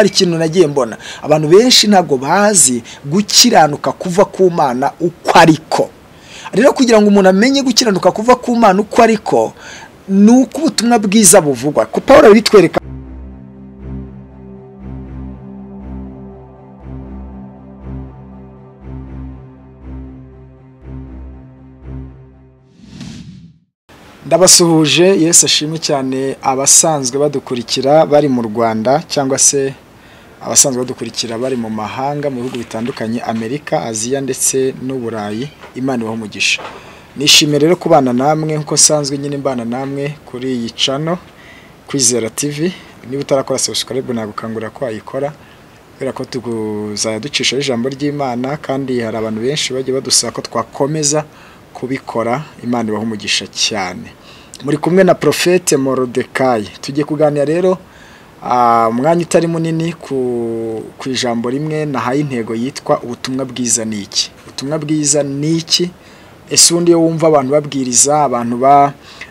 hari ikintu nagiye mbona. Abantu benshi ntabwo bazi gukiranuka kuva ku mana uko ariko rero kugira ngo umuntu amenye gukiranuka kuva ku mana uko ariko ni uko ubutumwa bwiza buvugwa. Ko paul bitwereka ndabasuhuje Yesu ashimwe cyane abasanzwe badukurikira bari mu rwanda cyangwa se abasanzwe badukurikira bari mu mahanga mu bihugu bitandukanye amerika aziya ndetse n'uburayi imana ibaho umugisha. Nishimiye rero kubana namwe nk'uko nsanzwe nyine mbana namwe kuri iyi cano kwizera tv niba utarakora subscribe nagukangurira ko wayikora kubera ko tuzajya ducishaho ijambo ry'imana kandi hari abantu benshi bagiye badusaba ko twakomeza kubikora imana ibaho umugisha cyane. Muri kumwe na porofete morodekayi tugiye kuganira rero umwanya utari munini ku ijambo rimwe nahaye intego yitwa ubutumwa bwiza ni iki? Ubutumwa bwiza ni iki? Ese ubundi iyo wumva abantu babwiriza abantu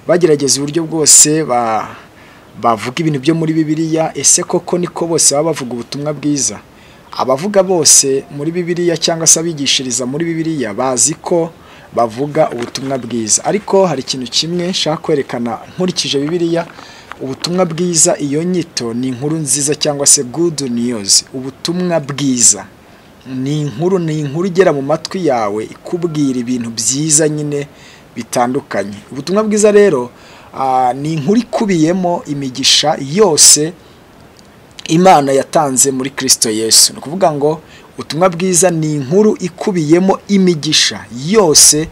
bagerageza uburyo bwose bavuga ibintu byo muri bibiliya ese koko niko bose baba bavuga ubutumwa bwiza? Abavuga bose muri bibiliya cyangwa se abigishiriza muri bibiliya bazi ko bavuga ubutumwa bwiza. Ariko hari ikintu kimwe nshaka kwerekana nkurikije bibiliya ubutumwa bwiza iyo nyito ni inkuru nziza cyangwa se good news? Ubutumwa bwiza. Ni inkuru ni inkuru igera mu matwi yawe ikubwira ibintu byiza nyine bitandukanye. Ubutumwa bwiza rero ni inkuru ikubiyemo imigisha yose imana yatanze muri kirisito yesu. Ni ukuvuga ngo ubutumwa bwiza ni inkuru ikubiyemo imigisha yose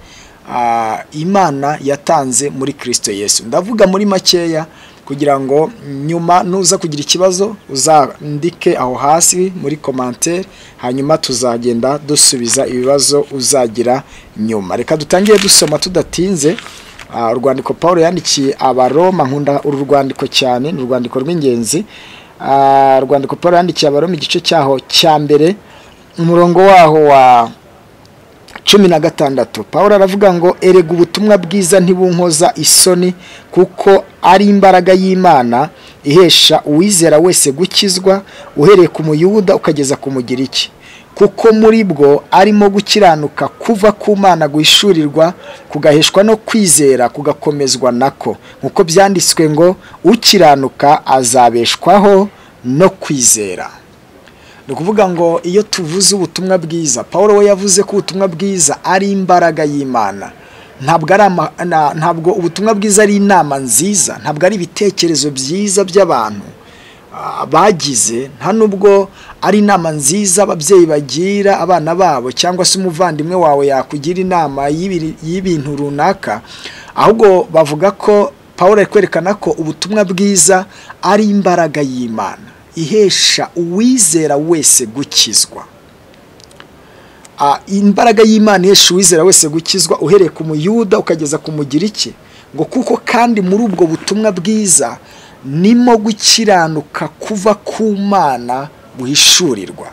imana yatanze muri kirisito yesu. Ndavuga muri makeya kugira ngo nyuma nuza kugira ikibazo uzandike aho hasi muri komantere hanyuma tuzagenda dusubiza ibibazo uzagira nyuma. Reka dutangire dusoma tudatinze. Urwandiko paul yandikiye abaroma nkunda uru rwandiko cyane ni urwandiko rw'ingenzi. Urwandiko paul yandikiye abaroma igice cyaho cya mbere umurongo waho wa cumi na gatandatu. Paul aravuga ngo erega ubutumwa bwiza ntibunkoza isoni kuko ari imbaraga y'imana ihesha uwizera wese gukizwa uhereye ku muyuda ukageza ku mugiriki. Kuko muri bwo arimo gukiranuka kuva ku mana guhishurirwa kugaheshwa no kwizera kugakomezwa nako. Nk'uko byanditswe ngo ukiranuka azabeshwaho no kwizera. Ni ukuvuga ngo iyo tuvuze ubutumwa bwiza paul we yavuze ko ubutumwa bwiza ari imbaraga y'imana. Ntabwo ubutumwa bwiza ari inama nziza ntabwo ari ibitekerezo byiza by'abantu bagize nta nubwo ari inama nziza ababyeyi bagira abana babo cyangwa se umuvandimwe wawe yakugira inama y'ibintu runaka. Ahubwo bavuga ko paul ari kwerekana ko ubutumwa bwiza ari imbaraga y'imana ihesha uwizera wese gukizwa. Imbaraga y'imana ihesha uwizera wese gukizwa uhereye ku muyuda ukageza ku mugiriki ngo kuko kandi muri ubwo butumwa bwiza nimo gukiranuka kuva ku mana buhishurirwa.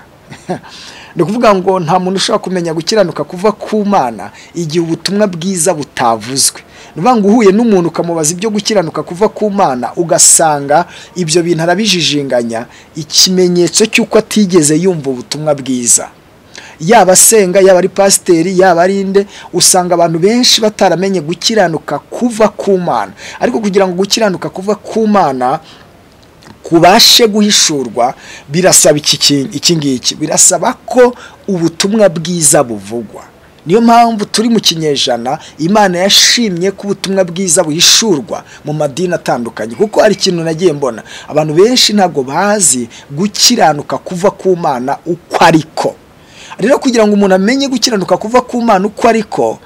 Ni ukuvuga ngo nta muntu ushobora kumenya gukiranuka kuva ku mana igihe ubutumwa bwiza butavuzwe. Ni ukuvuga ngo uhuye n'umuntu ukamubaza ibyo gukiranuka kuva ku mana ugasanga ibyo bintu arabijijinganya ikimenyetso cy'uko atigeze yumva ubutumwa bwiza. Yaba asenga yaba ari pasiteri yaba ari inde usanga abantu benshi bataramenye gukiranuka kuva ku mana. Ariko kugira ngo gukiranuka kuva ku mana kubashe guhishurwa birasaba iki ngiki? Birasaba ko ubutumwa bwiza buvugwa. Niyo mpamvu turi mu kinyejana imana yashimye ko ubutumwa bwiza buhishurwa mu madini atandukanye. Kuko hari ikintu nagiye mbona abantu benshi ntabwo bazi gukiranuka kuva ku mana uko ariko rero kugira ngo umuntu amenye gukiranuka kuva ku mana uko ariko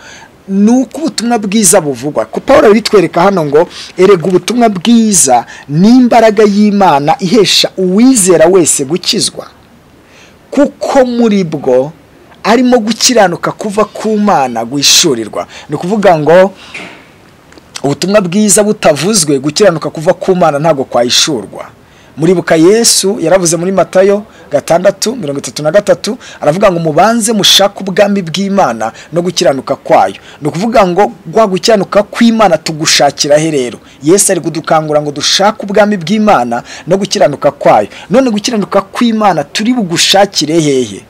ni uko ubutumwa bwiza buvugwa. Ko paul bitwereka hano ngo erega ubutumwa bwiza ni imbaraga y'imana ihesha uwizera wese gukizwa. Kuko muri bwo arimo gukiranuka kuva ku mana guhishurirwa. Ni ukuvuga ngo ubutumwa bwiza butavuzwe gukiranuka kuva ku mana ntabwo kwahishurwa. Muribuka yesu yaravuze muri matayo gatandatu mirongo itatu na gatatu aravuga ngo mubanze mushake ubwami bw'imana no gukiranuka kwayo. Ni ukuvuga ngo rwa gukiranuka kw'imana tugushakira he rero. Yesu ari kudukangura ngo dushake ubwami bw'imana no gukiranuka kwayo. None gukiranuka kw'imana turi bugushakire hehe?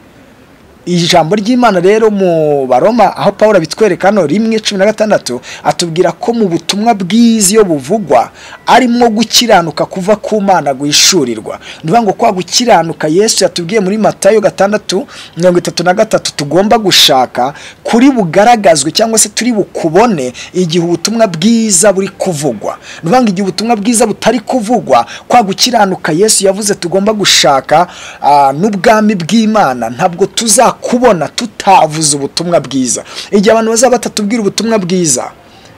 Ijambo ry'imana rero mu baroma aho paul abitwereka hano rimwe cumi na gatandatu atubwira ko mu butumwa bwiza iyo buvugwa arimo gukiranuka kuva ku mana guhishurirwa ni ukuvuga ngo kwa gukiranuka yesu yatubwiye muri matayo gatandatu mirongo itatu na gatatu tugomba gushaka kuri bugaragazwe cyangwa se turi bukubone igihe ubutumwa bwiza buri kuvugwa. Ni ukuvuga ngo igihe ubutumwa bwiza butari kuvugwa kwa gukiranuka yesu yavuze tugomba gushaka ah, n'ubwami bw'imana. Ntabwo tuza kubona tutavuze ubutumwa bwiza. Igihe abantu bazaba batatubwira ubutumwa bwiza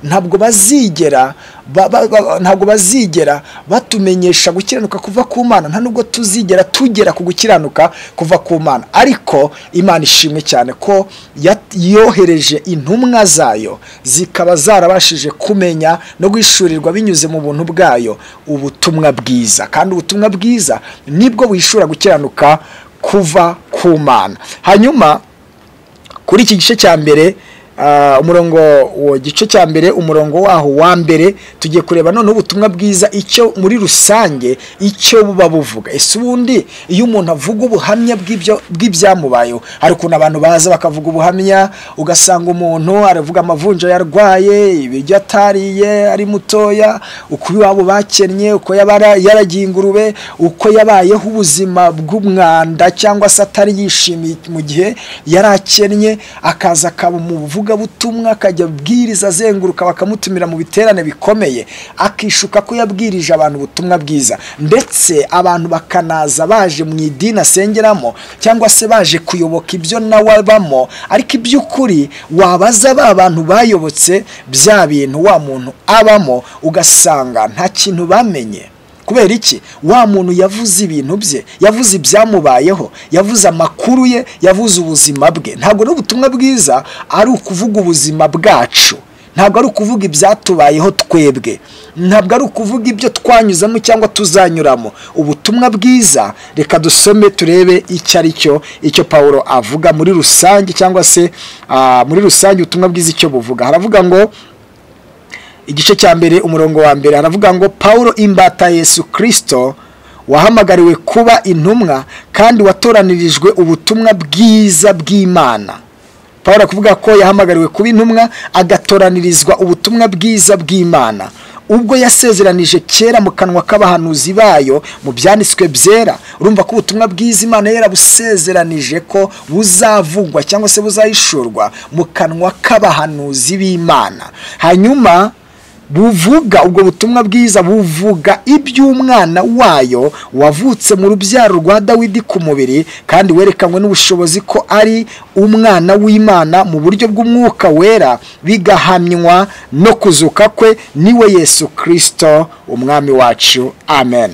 ntabwo bazigera ba- ba- ba- ntabwo bazigera batumenyesha gukiranuka kuva ku mana. Nta nubwo tuzigera tugera ku gukiranuka kuva ku mana. Ariko imana ishimwe cyane ko yohereje intumwa zayo zikaba zarabashije kumenya no guhishurirwa binyuze mu buntu bwayo ubutumwa bwiza. Kandi ubutumwa bwiza ni bwo buhishura gukiranuka kuva ku mana. Hanyuma kuri iki gice cya mbere umurongo uwo gice cya mbere umurongo waho wa mbere. Tugiye kureba noneho ubutumwa bwiza icyo muri rusange icyo buba buvuga. Ese ubundi iyo umuntu avuga ubuhamya bw'ibyamubayeho hari ukuntu abantu baza bakavuga ubuhamya ugasanga umuntu aravuga amavunja yarwaye ibiryo atariye ari mutoya uko iwabo bakennye uko yaragiye ingurube uko yabayeho ubuzima bw'umwanda cyangwa se atari yishimiye mu gihe yari akennye akaza akaba umuvugabutumwa akajya abwiriza azenguruka bakamutumira mu biterane bikomeye akishuka ko yabwirije abantu ubutumwa bwiza. Ndetse abantu bakanaza baje mu idini asengeramo cyangwa se baje kuyoboka ibyo nawe abamo ariko iby'ukuri wabaza ba bantu bayobotse bya bintu wa muntu abamo ugasanga nta kintu bamenye. Kubera iki? Wa muntu yavuze ibintu bye yavuze ibyamubayeho yavuze amakuru ye yavuze ubuzima bwe. Ntabwo n'ubutumwa bwiza ari ukuvuga ubuzima bwacu. Ntabwo ari ukuvuga ibyatubayeho twebwe. Ntabwo ari ukuvuga ibyo twanyuzamo cyangwa tuzanyuramo. Ubutumwa bwiza reka dusome turebe icyo ari cyo icyo paul avuga muri rusange cyangwa se ah, muri rusange ubutumwa bwiza icyo buvuga. Haravuga ngo igice cya mbere umurongo wa mbere haravuga ngo paul imbata yesu kirisito wahamagariwe kuba intumwa kandi watoranirijwe ubutumwa bwiza bw'imana. Paul akuvuga ko yahamagariwe kuba intumwa agatoranirizwa ubutumwa bwiza bw'imana. Ubwo yasezeranije kera mu kanwa k'abahanuzi bayo mu byanditswe byera urumva ko ubutumwa bwiza imana yarabusezeranije ko buzavugwa cyangwa se buzahishurwa mu kanwa k'abahanuzi b'imana. Hanyuma buvuga ubwo butumwa bwiza buvuga iby'umwana wayo wavutse mu rubyaro rwa dawidi ku mubiri kandi werekanwe n'ubushobozi ko ari umwana w'imana mu buryo bw'umwuka wera bigahamywa no kuzuka kwe ni we yesu kirisito umwami wacu. Amen.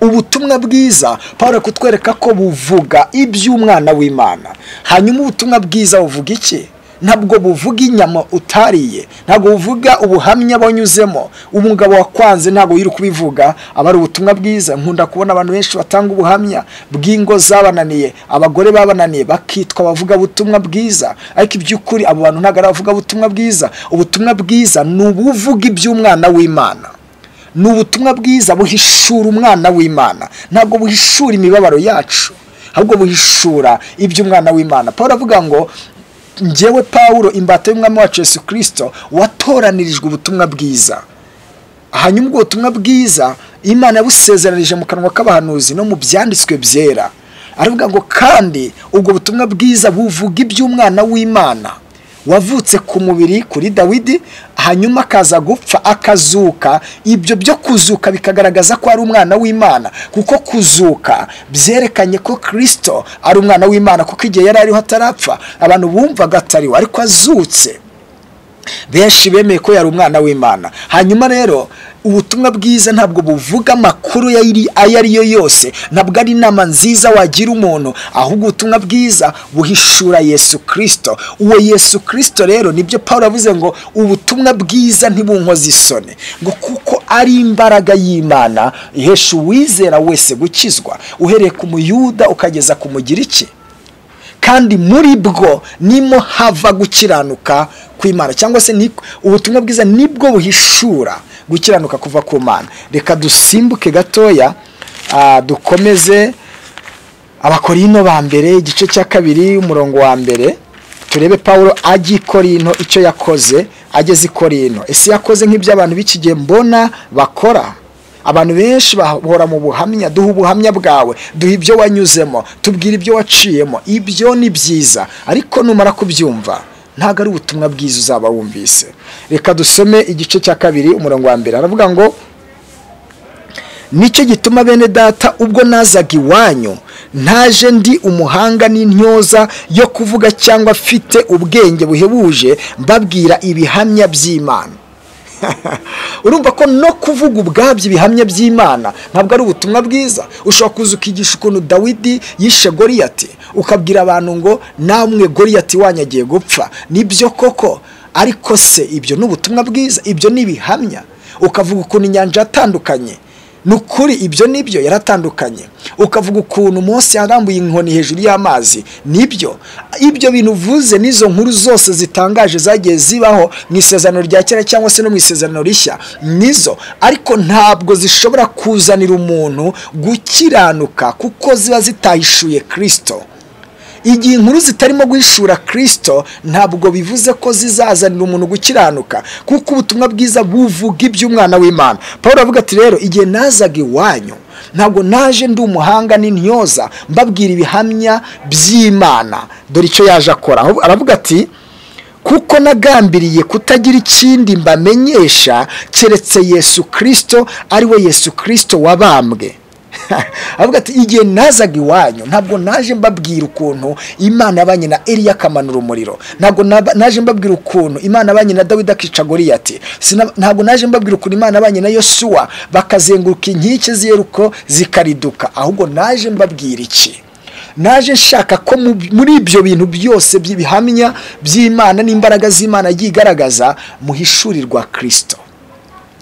Ubutumwa bwiza paul kutwereka ko buvuga iby'umwana w'imana. Hanyuma ubutumwa bwiza buvuga iki? Ntabwo buvuga inyama utariye ntabwo buvuga ubuhamya banyuzemo. Umugabo wakwanze ntabwo yiri kubivuga aba ari ubutumwa bwiza. Nkunda kubona abantu benshi batanga ubuhamya bw'ingo zabananiye abagore babananiye bakitwa abavugabutumwa bwiza. Ariko iby'ukuri abo bantu ntabwo ari abavugabutumwa bwiza. Ubutumwa bwiza ni ubuvuga iby'umwana w'imana. Ni ubutumwa bwiza buhishura umwana w'imana. Ntabwo buhishura imibabaro yacu ahubwo buhishura iby'umwana w'imana. Paul avuga ngo njyewe paul imbata y'umwami wacu yesu kirisito watoranirijwe ubutumwa bwiza. Hanyuma ubwo butumwa bwiza imana yabusezeranije mu kanwa k'abahanuzi no mu byanditswe byera. Aravuga ngo kandi ubwo butumwa bwiza buvuga iby'umwana w'imana. Wavutse ku mubiri kuri dawidi hanyuma akaza gupfa akazuka. Ibyo byo kuzuka bikagaragaza ko ari umwana w'imana kuko kuzuka byerekanye ko kirisito ari umwana w'imana kuko igihe yari ariho atarapfa abantu bumvaga atariwe ariko azutse. Benshi bemeye ko yari umwana w'imana. Hanyuma rero ubutumwa bwiza ntabwo buvuga amakuru ayo ari yo yose ntabwo ari inama nziza wagira umuntu ahubwo ubutumwa bwiza buhishura yesu kirisito uwo yesu kirisito rero ni byo paul avuze ngo ubutumwa bwiza ntibunkoze isoni. Ngo kuko ari imbaraga y'imana ihesha uwizera wese gukizwa uhereye ku muyuda ukageza ku mugiriki kandi muri bwo nimo hava gukiranuka kw'imana. Cyangwa se ubutumwa bwiza ni bwo buhishura. Gukiranuka kuva ku mana. Reka dusimbuke gatoya dukomeze abakorino ba mbere igice cya kabiri umurongo wa mbere turebe paul ajya i korino icyo yakoze ageze i korino ese yakoze nk'ibyo abantu b'iki gihe? Mbona bakora. Abantu benshi bahora mu buhamya duha ubuhamya bwawe duha ibyo wanyuzemo tubwira ibyo waciyemo. Ibyo ni byiza ariko numara kubyumva ntabwo ari ubutumwa bwiza uzaba wumvise. Reka dusome igice cya kabiri umurongo wa mbere. Aravuga ngo ni cyo gituma bene data ubwo nazaga iwanyu ntaje ndi umuhanga n'intyoza yo kuvuga cyangwa afite ubwenge buhebuje mbabwira ibihamya by'imana. urumva ko no kuvuga ubwabyo ibihamya by'imana ntabwo ari ubutumwa bwiza. Ushobora kuza ukigisha ukuntu dawidi yishe goriyati ukabwira abantu ngo namwe goriyati wanyu agiye gupfa. Nibyo koko? Ariko se ibyo ni ubutumwa bwiza ibyo ni ibihamya. Ukavuga ukuntu inyanja yatandukanye. Ni ukuri ibyo ni byo yaratandukanye. Ukavuga ukuntu munsi yarambuye inkoni hejuru y'amazi ni byo. Ibyo bintu uvuze n'izo nkuru zose zitangaje zagiye zibaho mu isezerano rya kera cyangwa se no mu isezerano rishya nizo. Ariko ntabwo zishobora kuzanira umuntu gukiranuka kuko ziba zitahishuye kirisito igihe inkuru zitarimo guhishura kirisito ntabwo bivuze ko zizazanira umuntu gukiranuka kuko ubutumwa bwiza buvuga iby'umwana w'imana. Paul aravuga ati rero igihe nazaga iwanyu ntabwo naje ndi umuhanga n'intyoza mbabwira ibihamya by'imana. Dore icyo yaje akora. Aravuga ati kuko nagambiriye kutagira ikindi mbamenyesha keretse yesu kirisito ari we yesu kirisito wabambwe. Avuga ati igihe nazaga iwanyu ntabwo naje mbabwira ukuntu imana yabanye na Eliya akamanura umuriro. Ntabwo naje mbabwira ukuntu imana yabanye na dawidi akica goriyati ntabwo naje mbabwira ukuntu imana yabanye na yosuwa bakazenguruka inkike z'ieruko zikariduka. Ahubwo naje mbabwira iki? Naje nshaka ko muri ibyo bintu byose by'ibihamya by'imana n'imbaraga z'imana yagiye igaragaza muhishurirwa kirisito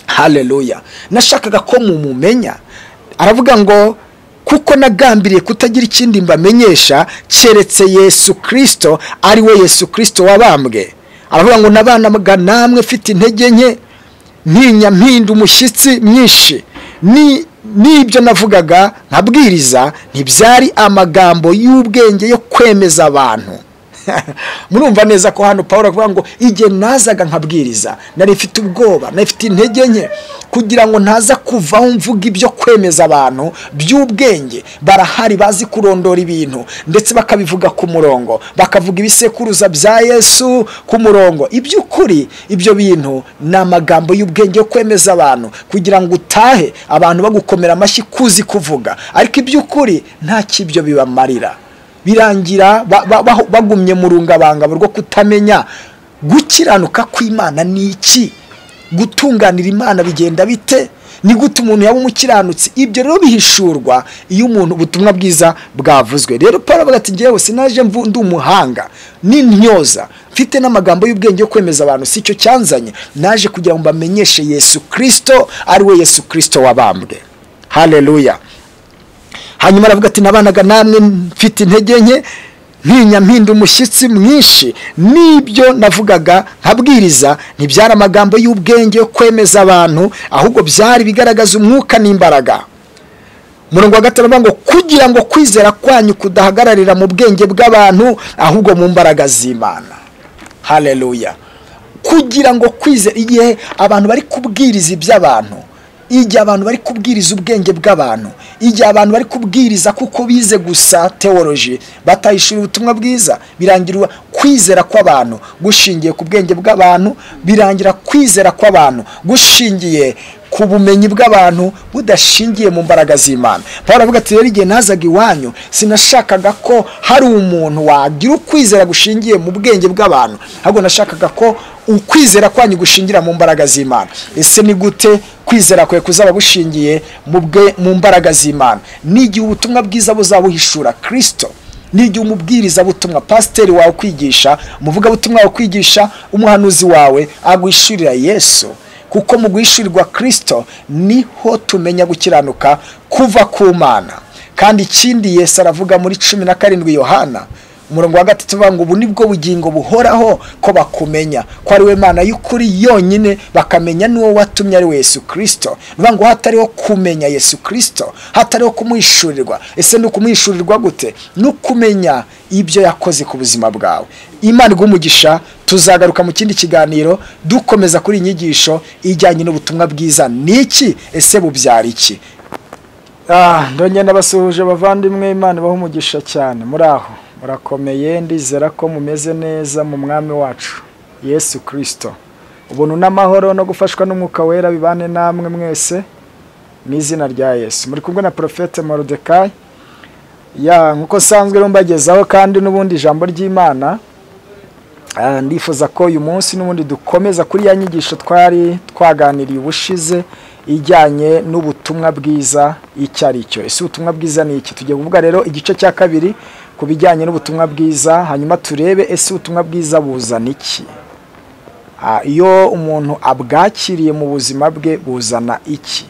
hareruya nashakaga ko mumumenya aravuga ngo kuko nagambiriye kutagira ikindi mbamenyesha keretse yesu kirisito ari we yesu kirisito wabambwe. Aravuga ngo nabanaga namwe mfite intege nke ntinya mpinda umushyitsi mwinshi. N'ibyo navugaga nkabwiriza ntibyari amagambo y'ubwenge yo kwemeza abantu. murumva neza ko hano paul avuga ngo igihe nazaga nkabwiriza nari mfite ubwoba nari mfite intege nke kugira ngo ntaza kuvaho mvuga ibyo kwemeza abantu by'ubwenge barahari bazi kurondora ibintu ndetse bakabivuga ku murongo bakavuga ibisekuruza bya yesu ku murongo. Iby'ukuri ibyo bintu ni amagambo y'ubwenge yo kwemeza abantu kugira ngo utahe abantu bagukomera amashyi kuzi kuvuga. Ariko iby'ukuri nta kibyo bibamarira. Birangira bagumye mu rungabangabo rwo kutamenya gukiranuka kw'imana ni iki? Gutunganira imana bigenda bite? Ni gute umuntu yaba umukiranutsi? Ibyo rero bihishurwa iyo umuntu ubutumwa bwiza bwavuzwe. Rero paul avuga ati ngewe sinaje ndi umuhanga n'intyoza mfite n'amagambo y'ubwenge yo kwemeza abantu si cyo cyanzanye. Naje kugira ngo mbamenyeshe yesu kirisito ari we yesu kirisito wabambwe. Hareruya hanyuma aravuga ati nabanaga namwe mfite intege nke ntinya umushyitsi mwinshi. N'ibyo navugaga nkabwiriza ntibyari amagambo y'ubwenge yo kwemeza abantu ahubwo byari bigaragaza umwuka n'imbaraga. Umurongo wa gatanu ngo kugira ngo kwizera kwanyu kudahagararira mu bwenge bw'abantu ahubwo mu mbaraga z'imana. Hareruya kugira ngo kwizera igihe abantu bari kubwiriza iby'abantu igihe abantu bari kubwiriza ubwenge bw'abantu igihe abantu bari kubwiriza kuko bize gusa teoloji batayishura ubutumwa bwiza birangira kwizera kw'abantu gushingiye ku bwenge bw'abantu birangira kwizera kw'abantu gushingiye ku bumenyi bw'abantu budashingiye mu mbaraga z'imana. Paul avuga ati rero igihe nazaga iwanyu sinashakaga ko hari umuntu wagira ukwizera gushingiye mu bwenge bw'abantu. Ahubwo nashakaga ko ukwizera kwanyu gushingira mu mbaraga z'imana. Ese ni gute kwizera kwe kuzaba gushingiye mu mbaraga z'imana? N'igihe ubutumwa bwiza buzaba buhishura kirisito n'igihe umubwiriza butumwa pasiteri wawe kwigisha umuvugabutumwa wawe kwigisha umuhanuzi wawe aguhishurira yesu. Kuko mu guhishurirwa kirisito ni ho tumenya gukiranuka kuva ku mana. Kandi ikindi Yesu aravuga muri cumi na karindwi yohana umurongo wa gatatu uvuga ngo ubu ni bwo bugingo buhoraho ko bakumenya ko ari we mana y'ukuri yonyine bakamenya n'uwo watumye ari we Yesu kirisito bivuga ngo hatariho kumenya Yesu kirisito hatariho kumwishurirwa. Ese ni ukumwishurirwa gute? Ni ukumenya ibyo yakoze ku buzima bwawe. Imana umugisha tuzagaruka mu kindi kiganiro dukomeza kuri iyi nyigisho ijyanye n'ubutumwa bwiza. Ni iki? Ese bubyara iki? Ndongera ndabasuhuje bavandimwe imana ibaha umugisha cyane. Muri aho? Murakomeye ndizera ko mumeze neza mu mwami wacu yesu kirisito ubuntu n'amahoro no gufashwa n'umwuka wera bibane namwe mwese mu izina rya yesu. Muri kumwe na porofete morodekayi ya nk'uko nsanzwe mbagezaho kandi n'ubundi ijambo ry'imana ndifuza ko uyu munsi n'ubundi dukomeza kuri ya nyigisho twari twaganiriye ubushize ijyanye n'ubutumwa bwiza icyo ari cyo. Ese ubutumwa bwiza ni iki? Tugiye kuvuga rero igice cya kabiri ku bijyanye n'ubutumwa bwiza hanyuma turebe ese ubutumwa bwiza buzana iki. Iyo umuntu abwakiriye mu buzima bwe buzana iki?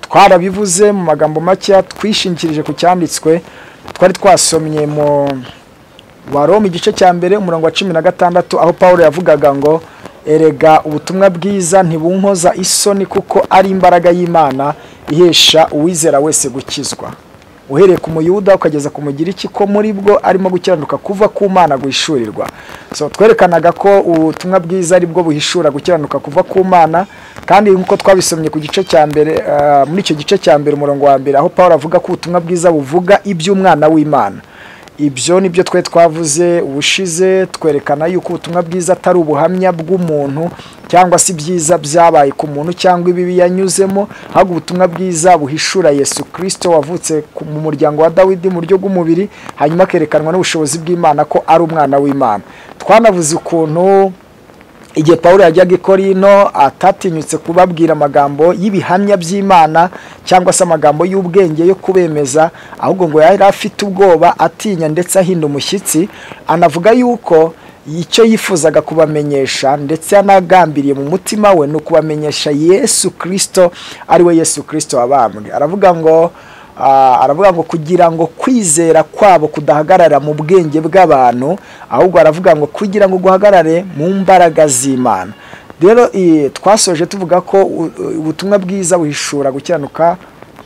Twarabivuze mu magambo make twishingikirije ku cyanditswe twari twasomye mu waroma igice cya mbere umurongo wa cumi na gatandatu aho paul yavugaga ngo erega ubutumwa bwiza ntibunkoza isoni kuko ari imbaraga y'imana ihesha uwizera wese gukizwa. Uhereye ku muyuda ukageza ku mugiriki ko muri bwo arimo gukiranuka kuva ku mana guhishurirwa. So twerekanaga ko ubutumwa bwiza ari bwo buhishura gukiranuka kuva ku mana kandi nk'uko twabisomye ku gice cya mbere muri icyo gice cya mbere umurongo wa mbere aho paul avuga ko ubutumwa bwiza buvuga iby'umwana w'imana. Ibyo ni byo twe twavuze ubushize twerekana yuko ubutumwa bwiza atari ubuhamya bw'umuntu cyangwa se ibyiza byabaye ku muntu cyangwa ibibi yanyuzemo ahubwo ubutumwa bwiza buhishura yesu kirisito wavutse mu muryango wa dawidi mu buryo bw'umubiri hanyuma akerekanwa n'ubushobozi bw'imana ko ari umwana w'imana. Twanavuze ukuntu igihe paul yajyaga i korino atatinyutse kubabwira amagambo y'ibihamya by'imana cyangwa se amagambo y'ubwenge yo kubemeza ahubwo ngo yari afite ubwoba atinya ndetse ahinda umushyitsi anavuga yuko icyo yifuzaga kubamenyesha ndetse yanagambiriye mu mutima we ni ukubamenyesha yesu kirisito ari we yesu kirisito wabambwe. Aravuga ngo aravuga ngo kugira ngo kwizera kwabo kudahagarara mu bwenge bw'abantu ahubwo aravuga ngo kugira ngo guhagarare mu mbaraga z'imana. Rero twasoje tuvuga ko ubutumwa bwiza buhishura gukiranuka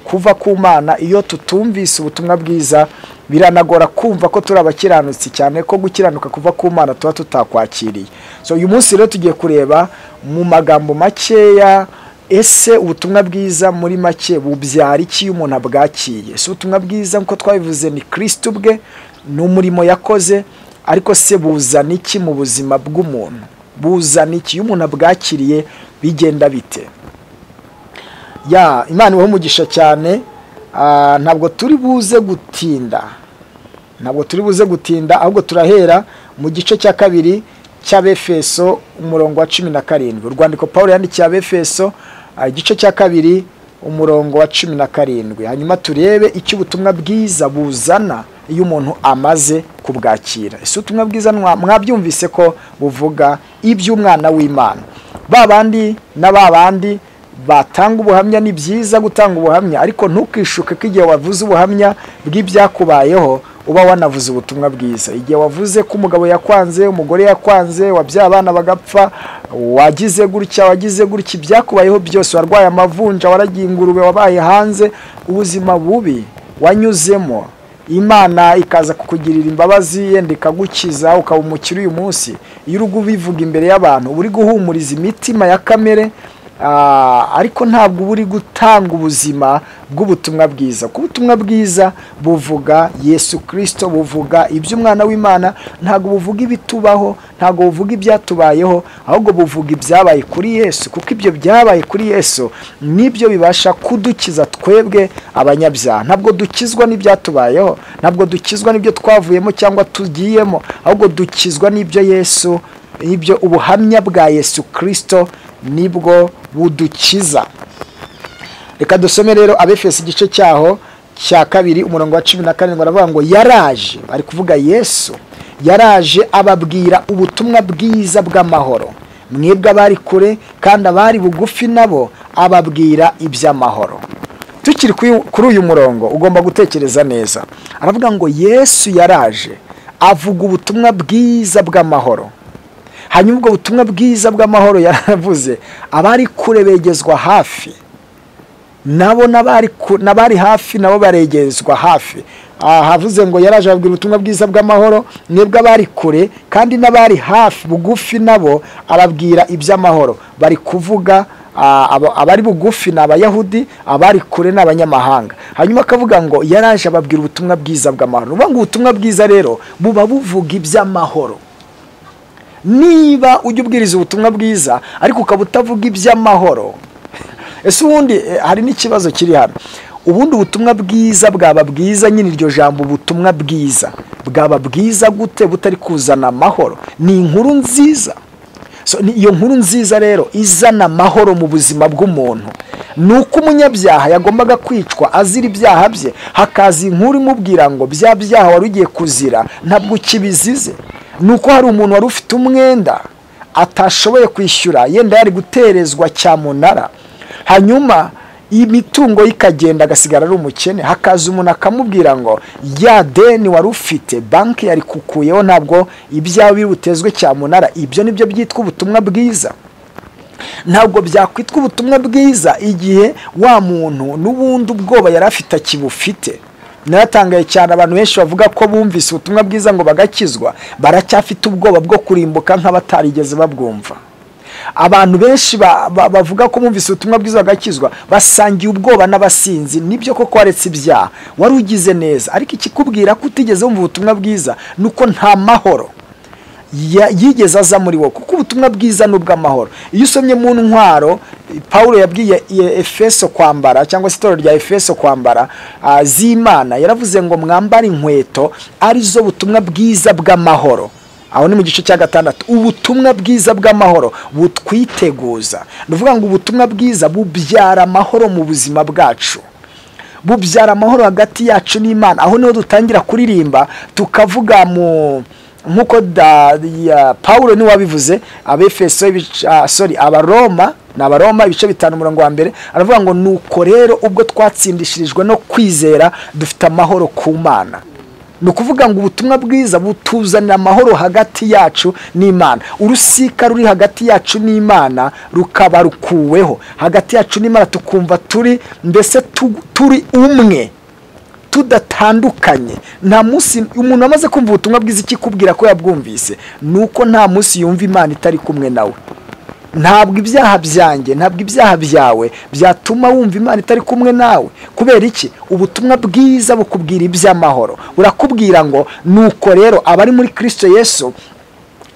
kuva ku mana. Iyo tutumvise ubutumwa bwiza biranagora kumva ko turi abakiranutsi cyane ko gukiranuka kuva ku mana tuba tutakwakiriye. So uyu munsi rero tugiye kureba mu magambo makeya ese ubutumwa bwiza muri make bubyara iki iyo umuntu abwakiye? Ese ubutumwa bwiza nk'uko twabivuze ni kirisiti ubwe ni umurimo yakoze ariko se buzana iki mu buzima bw'umuntu? Buzana iki? Iyo umuntu abwakiriye bigenda bite? Ya imana ibaho umugisha cyane. Ntabwo turi buze gutinda. Ntabwo turi buze gutinda ahubwo turahera mu gice cya kabiri cy'abefeso umurongo wa cumi na karindwi. Urwandiko paul yandikiye abefeso igice cya kabiri umurongo wa cumi na karindwi. Hanyuma turebe icyo ubutumwa bwiza buzana iyo umuntu amaze kubwakira. Ese ubutumwa bwiza mwabyumvise ko buvuga iby'umwana w'imana? Ba bandi na ba bandi batanga ubuhamya ni byiza gutanga ubuhamya ariko ntukishuke ko igihe wavuze ubuhamya bw'ibyakubayeho uba wanavuze ubutumwa bwiza. Igihe wavuze ko umugabo yakwanze umugore yakwanze wabyaye abana bagapfa wagize gutya wagize gutya ibyakubayeho byose warwaye amavunja waragiye ingurube wabaye hanze ubuzima bubi wanyuzemo. Imana ikaza kukugirira imbabazi yenda ikagukiza ukaba umukire uyu munsi. Iyo uri ubivuga imbere y'abantu uri guhumuriza imitima ya kamere ariko ntabwo uba uri gutanga ubuzima bw'ubutumwa bwiza. Kuko ubutumwa bwiza buvuga yesu kirisito buvuga iby'umwana w'imana ntabwo buvuga ibitubaho ntabwo buvuga ibyatubayeho ahubwo buvuga ibyabaye kuri yesu kuko ibyo byabaye kuri yesu ni byo bibasha kudukiza twebwe abanyabyaha. Ntabwo dukizwa n'ibyatubayeho ntabwo dukizwa n'ibyo twavuyemo cyangwa tugiyemo ahubwo dukizwa n'ibyo yesu ibyo ubuhamya bwa yesu kirisito ni bwo budukiza. Reka dusome rero abefesi igice cyaho cya kabiri umurongo wa cumi na karindwi aravuga ngo yaraje ari kuvuga yesu. Yaraje ababwira ubutumwa bwiza bw'amahoro. Mwebwe abari kure kandi abari bugufi nabo ababwira iby'amahoro. Tukiri kuri uyu murongo ugomba gutekereza neza. Aravuga ngo yesu yaraje avuga ubutumwa bwiza bw'amahoro. Hanyuma ubwo butumwa bwiza bw'amahoro yaravuze abari kure begezwa hafi. Nabo n'abari hafi nabo baregezwa hafi. Havuze ngo yaraje ababwira ubutumwa bwiza bw'amahoro mwebwe abari kure kandi n'abari hafi bugufi nabo arabwira iby'amahoro. Bari kuvuga abari bugufi ni abayahudi abari kure ni abanyamahanga. Hanyuma akavuga ngo yaraje ababwira ubutumwa bwiza bw'amahoro. Uvuga ngo ubutumwa bwiza rero buba buvuga iby'amahoro. Niba ujya ubwiriza ubutumwa bwiza ariko ukaba utavuga iby'amahoro. Ese ubundi hari n'ikibazo kiri hano. Ubundi ubutumwa bwiza bwaba bwiza nyine iryo jambo ubutumwa bwiza. Bwaba bwiza gute butari kuzana amahoro? Ni inkuru nziza. Iyo nkuru nziza rero izana amahoro mu buzima bw'umuntu. Ni uko umunyabyaha yagombaga kwicwa azira ibyaha bye hakaza inkuru imubwira ngo bya byaha wari ugiye kuzira ntabwo ukibizize. Ni uko hari umuntu wari ufite umwenda atashoboye kwishyura yenda yari guterezwa cyamunara hanyuma imitungo ye ikagenda agasigara ari umukene. Hakaza umuntu akamubwira ngo ya deni wari ufite banki yari kukuyeho ntabwo ibyawe biri butezwe cyamunara ibyo ni byo byitwa ubutumwa bwiza. Ntabwo byakwitwa ubutumwa bwiza igihe wa muntu n'ubundi ubwoba yari afite akibufite. Naratangaye cyane abantu benshi bavuga ko bumvise ubutumwa bwiza ngo bagakizwa baracyafite ubwoba bwo kurimbuka nk'abatarigeze babwumva abantu benshi bavuga ko bumvise ubutumwa bwiza bagakizwa basangiye ubwoba n'abasinzi. Nibyo koko waretse ibyaha? Wari ugize neza. Ariko ikikubwira ko utigeze wumva ubutumwa bwiza ni uko nta mahoro. Yigeze aza muri wowe kuko ubutumwa bwiza ni ubw'amahoro iyo usomye mu ntwaro paul yabwiye efeso kwambara cyangwa se itorero rya efeso kwambara z'imana. Yaravuze ngo mwambare inkweto ari zo butumwa bwiza bw'amahoro. Aho ni mu gice cya gatandatu. Ubutumwa bwiza bw'amahoro butwiteguza. Ni ukuvuga ngo ubutumwa bwiza bubyara amahoro mu buzima bwacu. Bubyara amahoro hagati yacu n'imana. Aho ni ho dutangira kuririmba tukavuga mu nk'uko paul ni we wabivuze abefeso sorry abaroma ni abaroma ibice bitanu umurongo wa mbere aravuga ngo nuko rero ubwo twatsindishirijwe no kwizera dufite amahoro ku mana. Ni ukuvuga ngo ubutumwa bwiza butuzanira amahoro hagati yacu n'imana. Urusika ruri hagati yacu n'imana rukaba rukuweho. Hagati yacu n'imana tukumva turi mbese turi umwe. Tudatandukanye. Nta munsi umuntu wamaze kumva ubutumwa bwiza ikikubwira ko yabwumvise? Ni uko nta munsi yumva imana itari kumwe nawe ntabwo ibyaha byanjye ntabwo ibyaha byawe byatuma wumva imana itari kumwe nawe kubera iki? Ubutumwa bwiza bukubwira iby'amahoro. Burakubwira ngo nuko rero abari muri kirisito yesu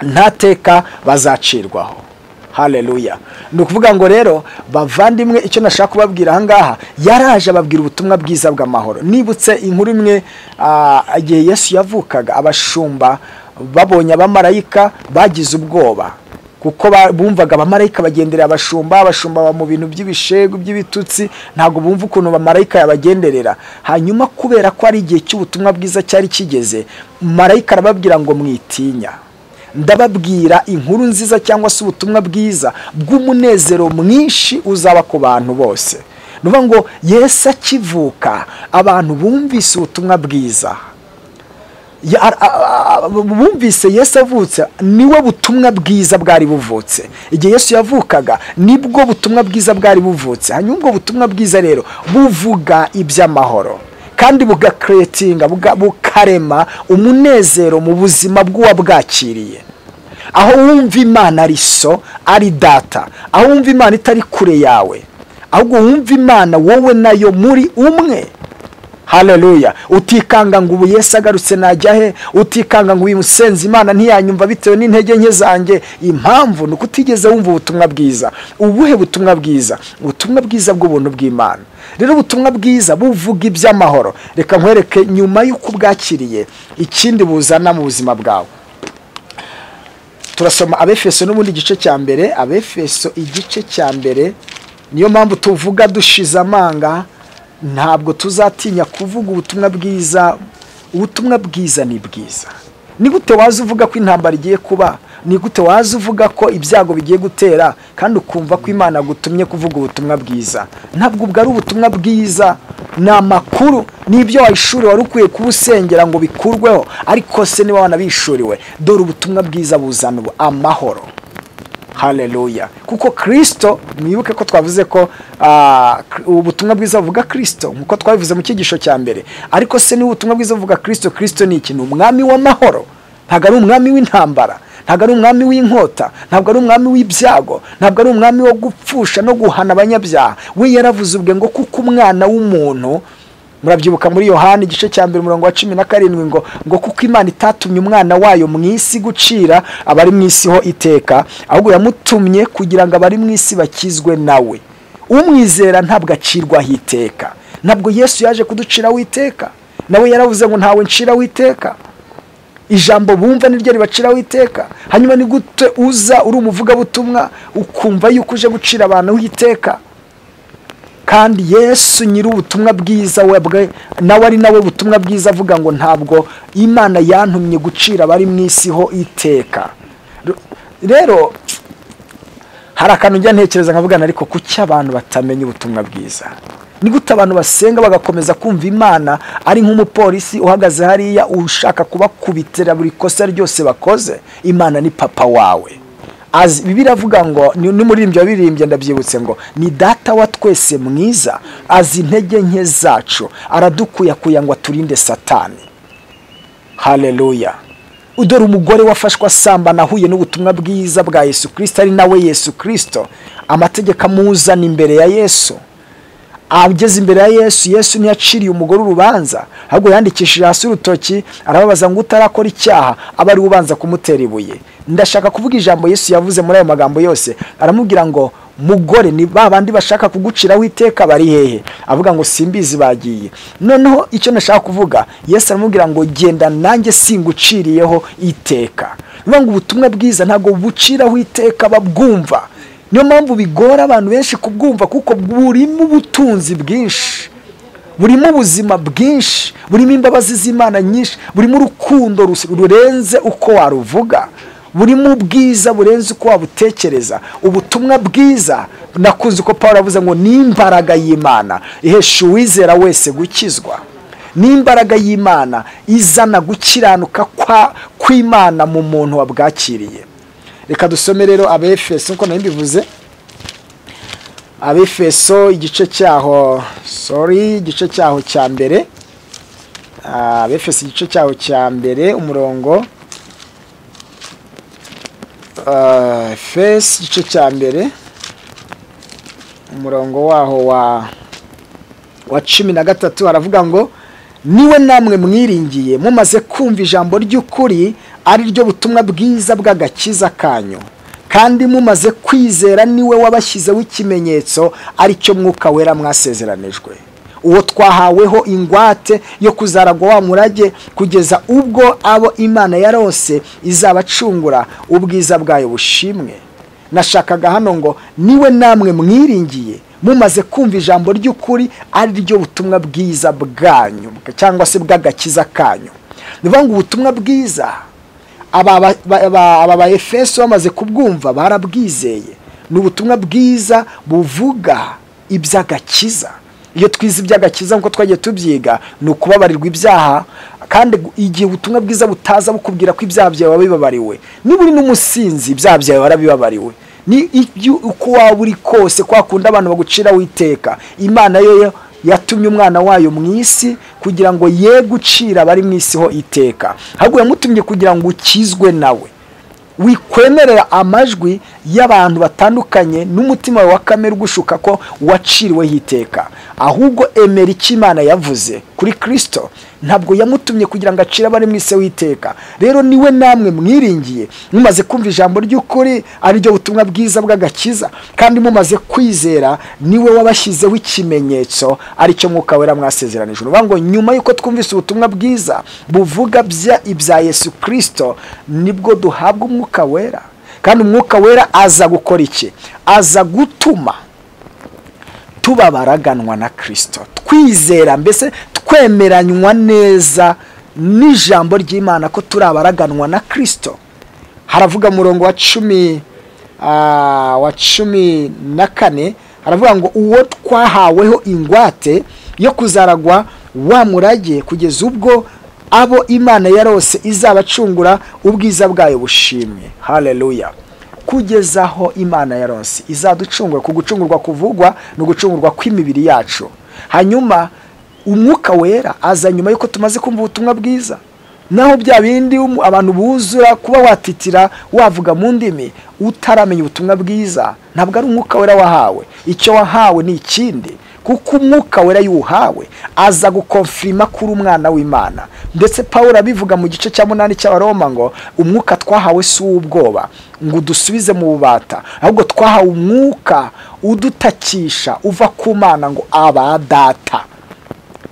nta teka bazacirwaho. Hareruya ni ukuvuga ngo rero bavandimwe icyo nashaka kubabwira ahangaha yaraje ababwira ubutumwa bwiza bw'amahoro. Nibutse inkuru imwe igihe yesu yavukaga abashumba babonye abamarayika bagize ubwoba. Kuko bumvaga abamarayika bagenderera abashumba abashumba mu bintu by'ibishegu by'ibitutsi ntabwo bumva ukuntu abamarayika yabagenderera. Hanyuma kubera ko ari igihe cy'ubutumwa bwiza cyari kigeze marayika arababwira ngo mwitinya. Ndababwira inkuru nziza cyangwa se ubutumwa bwiza bw'umunezero mwinshi uzaba ku bantu bose. Ni ukuvuga ngo Yesu akivuka abantu bumvise ubutumwa bwiza. Bumvise Yesu avutse ni we butumwa bwiza bwari buvutse. Igihe Yesu yavukaga ni bwo butumwa bwiza bwari buvutse. Hanyuma ubwo butumwa bwiza rero buvuga iby'amahoro. Kandi bugakeretinga bukarema umunezero mu buzima bw'uwabwakiriye. Aho wumva imana ari so ari data. Aho wumva imana itari kure yawe. Ahubwo wumva imana wowe na yo muri umwe. Hareruya utikanga ngo ubu Yesu agarutse najya he utikanga ngo uyu musenzi imana ntiyanyumva bitewe n'intege nke zanjye? Impamvu ni uko utigeze wumva ubutumwa bwiza. Ubuhe butumwa bwiza? Ubutumwa bwiza bw'ubuntu bw'imana. Rero ubutumwa bwiza buvuga iby'amahoro. Reka nkwereke nyuma y'uko ubwakiriye ikindi buzana mu buzima bwawe. Turasoma abefeso n'ubundi igice cya mbere. Abefeso igice cya mbere niyo mpamvu tuvuga dushize amanga. Ntabwo tuzatinya kuvuga ubutumwa bwiza ubutumwa bwiza ni bwiza. Ni gute waza uvuga ko intambara igiye kuba? Ni gute waza uvuga ko ibyago bigiye gutera? Kandi ukumva ko imana yagutumye kuvuga ubutumwa bwiza. Ntabwo ubwo ari ubutumwa bwiza ni amakuru n'ibyo wayishuri wari ukwiye kuba usengera ngo bikurweho. Ariko se niba wanabishuriwe dore ubutumwa bwiza buzana amahoro. Haleluya kuko kirisito mwibuke ko twavuze ko ah, ubutumwa bwiza buvuga kirisito nk'uko twabivuze mu cyigisho cya mbere. Ariko se niba ubutumwa bwiza buvuga kirisito kirisito ni iki ni umwami w'amahoro. Ntabwo ari umwami w'intambara. Ntabwo ari umwami w'inkota. Ntabwo ari umwami w'ibyago. Ntabwo ari umwami wo gupfusha no guhana abanyabyaha. We yaravuze ubwe ngo kuko umwana w'umuntu murabyibuka muri yohani igice cya mbere umurongo wa cumi na karindwi ngo ngo kuko imana itatumye umwana wayo mu isi gucira abari mu isi ho iteka ahubwo yamutumye kugira ngo abari mu isi bakizwe nawe umwizera ntabwo acirwaho iteka. Ntabwo yesu yaje kuduciraho iteka. Nawe yaravuze ngo ntawe nciraho iteka. Ijambo bumva niryo ribaciraho iteka. Hanyuma ni gute uza uri umuvugabutumwa ukumva yuko uje gucira abantu iteka? Kandi yesu nyiri ubutumwa bwiza webwe nawe ari nawe butumwa bwiza avuga ngo ntabwo imana yantumye gucira abari mu isi ho iteka. Rero hari akantu njya ntekereza nkavugana ariko kuki abantu batamenya ubutumwa bwiza? Ni gute abantu basenga bagakomeza kumva imana ari nk'umupolisi uhagaze hariya ushaka kubakubitira buri kosa ryose bakoze? Imana ni papa wawe. Azi bibi iravuga ngo ni n'umuririmbyi wabirimbye ndabyibutse ngo ni data wa twese mwiza azi intege nke zacu aradukuyakuya ngo aturinde satani. Haleluya udore umugore wafashwe asambana ahuye n'ubutumwa bwiza bwa yesu kirisito ari nawe yesu kirisito amategeko amuzana imbere ya yesu. Ageze imbere ya yesu yesu ntiyaciriye umugore urubanza ahubwo yandikishije hasi urutoki arababaza ngo utarakora icyaha? Aba ari we ubanza kumutera ibuye. Ndashaka kuvuga ijambo yesu yavuze muri ayo magambo yose. Aramubwira ngo mugore ni ba bandi bashaka kuguciraho iteka bari hehe? Avuga ngo simbizi bagiye. Noneho icyo nashaka kuvuga yesu aramubwira ngo genda nanjye singuciriyeho iteka. Bivuga ngo ubutumwa bwiza ntabwo buciraho iteka babwumva. Niyo mpamvu bigora abantu benshi kubwumva kuko burimo ubutunzi bwinshi burimo ubuzima bwinshi burimo imbabazi z'imana nyinshi burimo urukundo rurenze uko waruvuga. Burimo ubwiza burenze uko wabutekereza. Ubutumwa bwiza nakunze uko paul avuze ngo ni imbaraga y'imana ihesha uwizera wese gukizwa. Ni imbaraga y'imana izana gukiranuka kw'imana mu muntu wabwakiriye. Reka dusome rero abefeso nk'uko na yo mbivuze. Abefeso igice cyaho sori igice cyaho cya mbere. Abefeso igice cyaho cya mbere umurongo. Fesi igice cya mbere umurongo waho wa wa cumi na gatatu haravuga ngo ni we namwe mwiringiye mumaze kumva ijambo ry'ukuri ari ryo butumwa bwiza bw'agakiza kanyu. Kandi mumaze kwizera ni we wabashyizeho ikimenyetso ari cyo mwuka wera mwasezeranijwe. Uwo twahaweho ingwate yo kuzaragwa wa murage kugeza ubwo abo imana yarose izabacungura ubwiza bwayo bushimwe. Nashakaga hano ngo ni we namwe mwiringiye mumaze kumva ijambo ry'ukuri ari ryo butumwa bwiza bwanyu cyangwa se bw'agakiza kanyu. Ni ngo ubutumwa bwiza aba ba efeso bamaze kubwumva barabwizeye ni ubutumwa bwiza buvuga iby'agakiza. Iyo twize iby'agakiza nk'uko twagiye tubyiga ni ukubabarirwa ibyaha kandi igihe ubutumwa bwiza butaza bukubwira ko ibyaha byawe wabibabariwe. Niba uri n'umusinzi ibyaha byawe warabibabariwe. Ni uko waba uri kose kwa kundi abantu baguciraho iteka imana yo yatumye umwana wayo mu isi kugira ngo ye gucira abari mu isi ho iteka. Ahubwo yamutumye kugira ngo ukizwe nawe. Wikwemerera amajwi y'abantu batandukanye n'umutima wa kamere ugushuka ko waciriweho iteka. Ahubwo emera icyo imana yavuze kuri kirisito ntabwo yamutumye kugira ngo acire abari mu isi w'iteka rero ni we namwe mwiringiye mumaze kumva ijambo ry'ukuri ari ryo butumwa bwiza bw'agakiza kandi mumaze kwizera ni we wabashyizeho ikimenyetso ari cyo mwuka wera mwasezeranije uruvuga ngo nyuma y'uko twumvise ubutumwa bwiza buvuga ibya yesu kirisito ni bwo duhabwa umwuka wera? Kandi umwuka wera aza gukora iki? Aza gutuma tuba baraganwa na kirisito twizera mbese twemeranywa neza n'ijambo ry'imana ko turi abaraganwa na kirisito haravuga murongo wa cumi wa cumi na kane haravuga ngo uwo twahaweho ingwate yo kuzaragwa wa murage kugeza ubwo abo imana yarose izabacungura ubwiza bwayo bushimwe. Haleluya. Kugeza aho imana yarose izaducungura ku gucungurwa kuvugwa ni ugucungurwa kw'imibiri yacu. Hanyuma umwuka wera aza nyuma y'uko tumaze kumva ubutumwa bwiza. Naho bya bindi abantu buzura kuba watitira wavuga mu ndimi utaramenya ubutumwa bwiza ntabwo ari umwuka wera wahawe. Icyo wahawe ni ikindi kuko umwuka wera yuhawe aza gukonfirima kuri umwana w'imana. Ndetse paul abivuga mu gice cya munani cy'abaroma ngo umwuka twahawe si uw'ubwoba ngo udusubize mu bubata. Ahubwo twahawe umwuka udutakisha uva ku mana ngo aba data.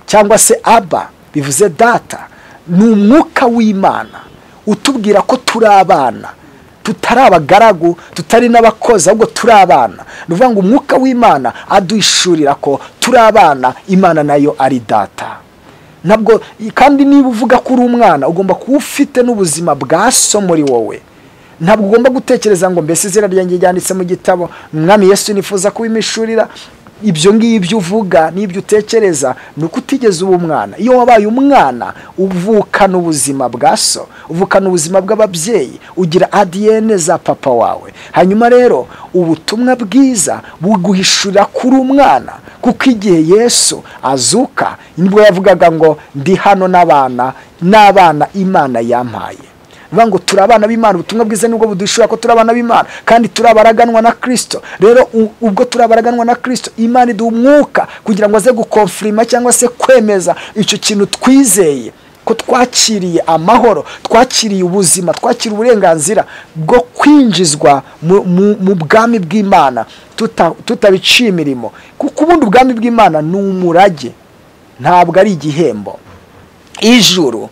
Cyangwa se aba bivuze data ni umwuka w'imana utubwira ko turi abana tutari abagaragu tutari n'abakozi ahubwo turi abana. Ni ukuvuga ngo umwuka w'imana aduhishurira ko turi abana imana na yo ari data. Ntabwo kandi niba uvuga ko uri umwana ugomba kuba ufite n'ubuzima bwa so muri wowe. Ntabwo ugomba gutekereza ngo mbese izina ryanjye ryanditse mu gitabo umwami Yesu nifuza kubimishurira ibyo ngibyo uvuga n'ibyo utekereza ni uko utigeze uba umwana iyo wabaye umwana uvukana ubuzima bwa so. Uvukana ubuzima bw'ababyeyi. Ugira adiyene za papa wawe. Hanyuma rero ubutumwa bwiza buguhishurira kuri umwana. Kuko igihe yesu azuka ni bwo yavugaga ngo ndi hano n'abana n'abana imana yampaye. Bivuga ngo turi abana b'imana ubutumwa bwiza ni bwo budushura ko turi abana b'imana. Kandi turi abaraganwa na kirisito rero ubwo turi abaraganwa na kirisito imana iduha umwuka kugira ngo aze gukonfirima cyangwa se kwemeza icyo kintu twizeye ko twakiriye amahoro twakiriye ubuzima twakiriye uburenganzira bwo kwinjizwa mu bwami bw'imana. Tutabiciye imirimo kuko ubundi ubwami bw'imana ni umurage. Ntabwo ari igihembo. Ijuru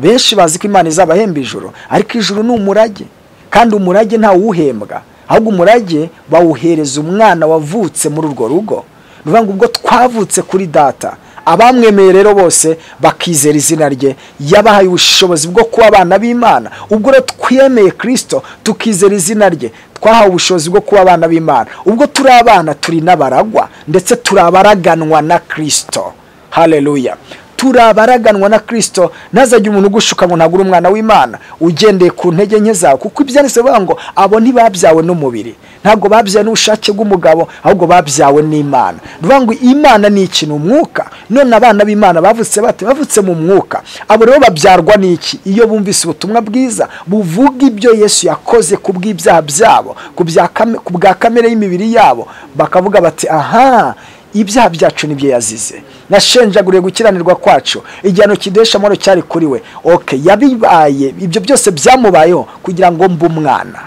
benshi bazi ko imana izabahemba ijoro ariko ijoro ni umurage. Kandi umurage ntawuhembwa ahubwo umurage bawuhereza umwana wavutse muri urwo rugo. Ni ukuvuga ngo ubwo twavutse kuri data. Abamwemeye rero bose bakizera izina rye yabahaye ubushobozi bwo kuba abana b'imana. Ubwo rero twemeye kirisito tukizera izina rye twahawe ubushobozi bwo kuba abana b'imana. Ubwo turi abana turi n'abaragwa ndetse turi abaraganwa na kirisito hareruya turi abaraganwa na kirisito ntazajye umuntu ugushuka ngo ntabwo uri umwana w'imana. Ugendeye ku ntege nke zawe kuko ibyanditse bivuga ngo abo ntibabyawe n'umubiri. Ntabwo babyawe n'ubushake bw'umugabo ahubwo babyawe n'imana. Bivuga ngo imana ni ikintu umwuka. None abana b'imana bavutse bate? Bavutse mu mwuka. Abo rero babyarwa n'iki iyo bumvise ubutumwa bwiza buvuga ibyo yesu yakoze ku bw'ibyaha byabo ku bwa kamere y'imibiri yabo bakavuga bati aha ibyaha byacu ni byo yazize. Nashenjaguriye gukiranirwa kwacu. Igihano kidesha amahoro cyari kuri we. Oke yabibaye. Ibyo byose byamubayeho kugira ngo mbe umwana.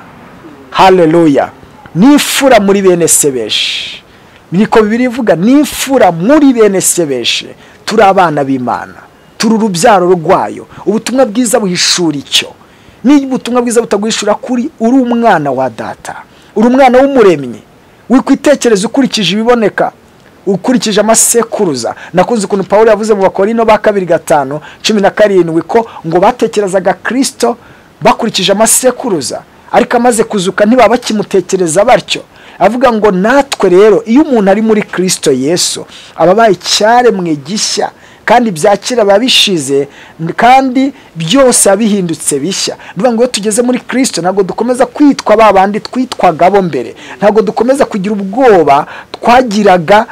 Hareruya n'ifura muri bene sebeshi. Niko bibiri ivuga n'ifura muri bene sebeshi. Turi abana b'imana. Turi urubyaro rwayo. Ubutumwa bwiza buhishura icyo. Niba ubutumwa bwiza butaguhishura kuri uri umwana wa data. Uri umwana w'umuremyi. Wikwitekereza ukurikije ibiboneka. Ukurikije amasekuruza. Nakunze ukuntu paul yavuze mu bakorino ba kabiri gatanu cumi na karindwi ko ngo batekerezaga kirisito bakurikije amasekuruza. Ariko amaze kuzuka ntibaba bakimutekereza batyo. Avuga ngo natwe rero iyo umuntu ari muri kirisito yesu aba abaye icyaremwe gishya kandi byakira biba bishize kandi byose abihindutse bishya. Bivuga ngo iyo tugeze muri kirisito ntabwo dukomeza kwitwa ba bandi twitwaga bo mbere. Ntabwo dukomeza kugira ubwoba twagiraga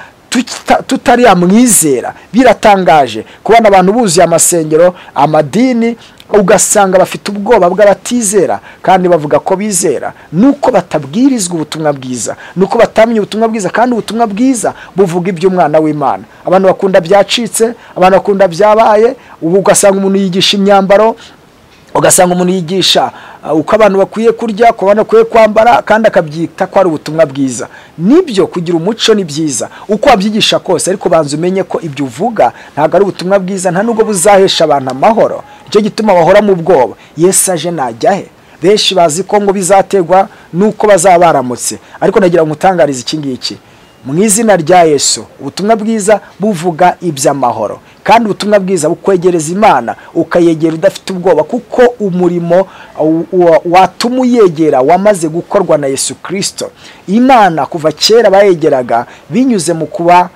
tutari yamwizera biratangaje. Kubona abantu buzuye amasengero amadini ugasanga bafite ubwoba bw'abatizera kandi bavuga ko bizera. Nuko batabwirizwa ubutumwa bwiza. Nuko batamenya ubutumwa bwiza kandi ubutumwa bwiza buvuga iby'umwana w'imana. Abantu bakunda byacitse abantu bakunda byabaye ubu ugasanga umuntu yigisha imyambaro ugasanga umuntu yigisha uko abantu bakwiye kurya uko abantu bakwiye kwambara kandi akabyita ko ari ubutumwa bwiza. Nibyo kugira umuco ni byiza. Uko wabyigisha kose ariko banza umenye ko ibyo uvuga ntabwo ari ubutumwa bwiza nta nubwo buzahesha abantu amahoro. Nicyo gituma bahora mu bwoba. Yesu aje najya he? Benshi bazi ko ngo bizategwa nuko bazaba baramutse ariko nagira ngo utangarize iki ngiki. Mu izina rya yesu ubutumwa bwiza buvuga iby'amahoro. Kandi ubutumwa bwiza bukwegereza imana ukayegera udafite ubwoba kuko umurimo watuma uyegera wamaze gukorwa na yesu kirisito imana kuva kera bayegeraga binyuze mu kuba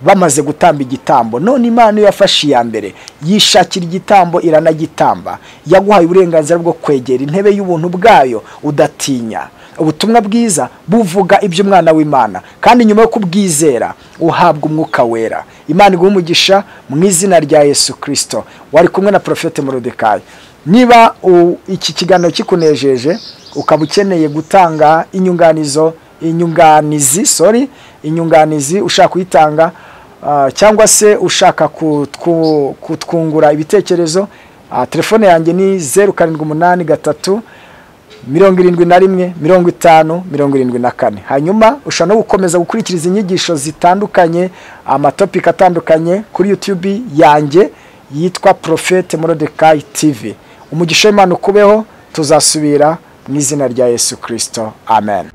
bamaze gutamba igitambo. None imana iyo yafashe iya mbere yishakira igitambo iranagitamba. Yaguhaye uburenganzira bwo kwegera intebe y'ubuntu bwayo udatinya. Ubutumwa bwiza buvuga iby'umwana w'imana. Kandi nyuma yo kubwizera uhabwa umwuka wera. Imana iguha umugisha mu izina rya yesu kirisito wari kumwe na porofete morodekayi niba iki kiganiro kikunejeje ukaba ukeneye gutanga inyunganizo inyunganizi sorry inyunganizi ushaka kuyitanga cyangwa se ushaka kutwungura ibitekerezo telefone yanjye ni zeru karindwi umunani gatatu mirongo irindwi na rimwe mirongo itanu mirongo irindwi na kane. Hanyuma ushobora no gukomeza gukurikiriza inyigisho zitandukanye amatopiki atandukanye kuri yutube yanjye yitwa porofete morodekayi tivi umugisha w'imana ukubeho tuzasubira mu izina rya yesu kirisito amen.